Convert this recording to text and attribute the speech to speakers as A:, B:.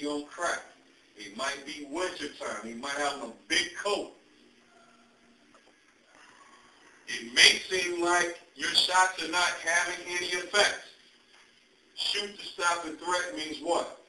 A: be on crack. It might be winter time. He might have a big coat. It may seem like your shots are not having any effect. Shoot to stop the threat means what?